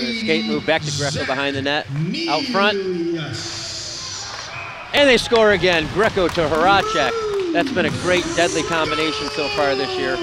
with skate move back to Greco behind the net. Out front. And they score again. Greco to Horacek. That's been a great deadly combination so far this year.